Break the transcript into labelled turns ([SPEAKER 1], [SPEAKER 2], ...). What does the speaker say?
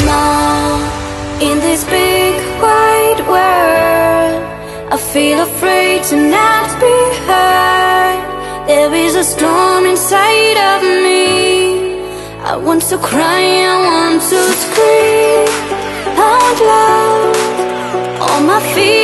[SPEAKER 1] small in this big wide world. I feel afraid to not be heard. There is a storm inside of me. I want to cry, I want to scream out loud. All my fears